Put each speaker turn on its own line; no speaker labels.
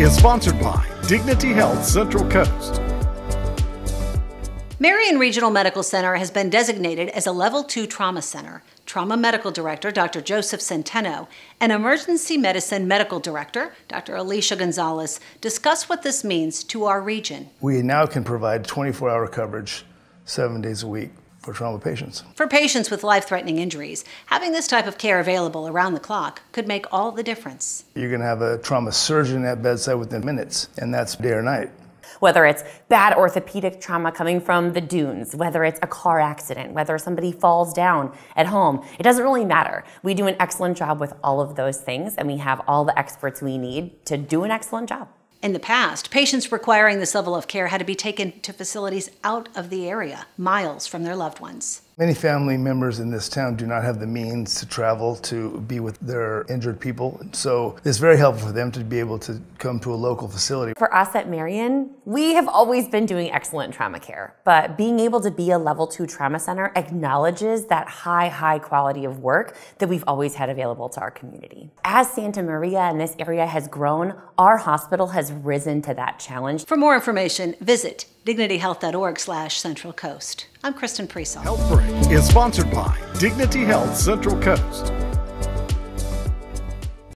is sponsored by Dignity Health Central Coast.
Marian Regional Medical Center has been designated as a Level 2 trauma center. Trauma Medical Director Dr. Joseph Centeno and Emergency Medicine Medical Director Dr. Alicia Gonzalez discuss what this means to our region.
We now can provide 24 hour coverage seven days a week for trauma patients.
For patients with life threatening injuries, having this type of care available around the clock could make all the difference.
You're going to have a trauma surgeon at bedside within minutes, and that's day or night
whether it's bad orthopedic trauma coming from the dunes, whether it's a car accident, whether somebody falls down at home. It doesn't really matter. We do an excellent job with all of those things, and we have all the experts we need to do an excellent job.
In the past, patients requiring this level of care had to be taken to facilities out of the area, miles from their loved ones.
Many family members in this town do not have the means to travel to be with their injured people. So it's very helpful for them to be able to come to a local facility.
For us at Marian, we have always been doing excellent trauma care, but being able to be a level two trauma center acknowledges that high, high quality of work that we've always had available to our community. As Santa Maria and this area has grown, our hospital has risen to that challenge.
For more information, visit dignityhealth.org slash central coast. I'm Kristen Priesel.
Health Break is sponsored by Dignity Health Central Coast.